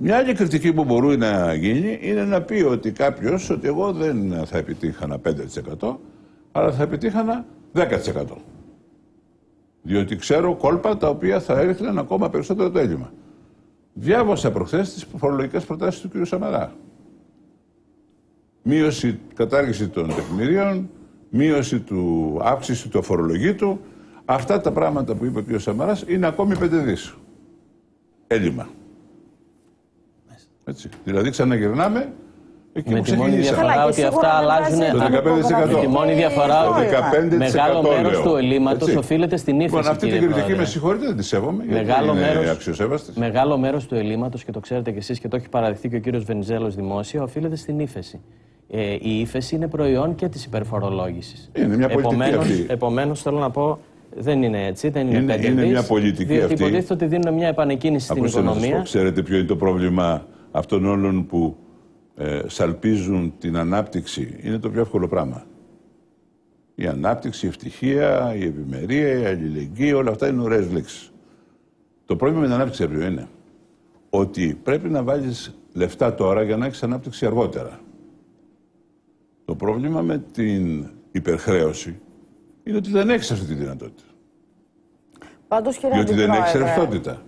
Μια άλλη κριτική που μπορεί να γίνει είναι να πει ότι κάποιος ότι εγώ δεν θα επιτύχανα 5% αλλά θα επιτύχανα 10%. Διότι ξέρω κόλπα τα οποία θα έριχναν ακόμα περισσότερο το έλλειμμα. Διάβασα προχθές τις φορολογικές προτάσεις του κ. Σαμαρά. Μείωση, κατάργηση των τεκμηρίων, μείωση του, αύξηση του αφορολογήτου. Αυτά τα πράγματα που είπε ο κ. Σαμαράς είναι ακόμη πέντε δις. Έλλειμμα. Έτσι. Δηλαδή ξαναγυρνάμε εκεί Με που τη μόνη ξεκινήσαμε. διαφορά Καλά, ότι και αυτά σίγουρα αλλάζουν. δεν Το βάζει 15%. Με τη μόνη διαφορά Το ότι 15% μεγάλο μέρος λέω. του ελλείμματος Έτσι. οφείλεται στην ύφεση. Λοιπόν, αυτή την κύριε κριτική Πρόεδρε. με συγχωρείτε, δεν τη σέβομαι. Μεγάλο γιατί είναι μέρος- αξιοσέβαστης. Μεγάλο μέρος του ελλείμματος, και το ξέρετε κι εσείς και το έχει παραδειχθεί και ο κύριος Βενιζέλος δημόσια, οφείλεται στην ύφεση. Ε, η ύφεση είναι προϊόν και της υπερφορολόγησης. Είναι μια πολιτική αυτή. Επομένως, θέλω να πω, δεν είναι έτσι, δεν είναι, Είναι- πέντε είναι δις, μια πολιτική διότι αυτή. υποτίθεται ότι δίνουν μια επανεκκίνηση στην Ακούστε να σας πω, οικονομία. ξέρετε ποιο είναι το πρόβλημα αυτών όλων που ε, σαλπίζουν την ανάπτυξη. Είναι το πιο εύκολο πράγμα. Η ανάπτυξη, η ευτυχία, η ευημερία, η αλληλεγγύη, όλα αυτά είναι ωραίες λέξεις. Το πρόβλημα με την ανάπτυξη ποιο είναι. Ότι πρέπει να βάλεις λεφτά τώρα για να έχεις ανάπτυξη αργότερα. Το πρόβλημα με την υπερχρέωση είναι ότι δεν έχεις αυτή τη δυνατότητα. Πάντως, κύριε Διότι δεν έχεις Αντιπρόεδρε, ρευστότητα.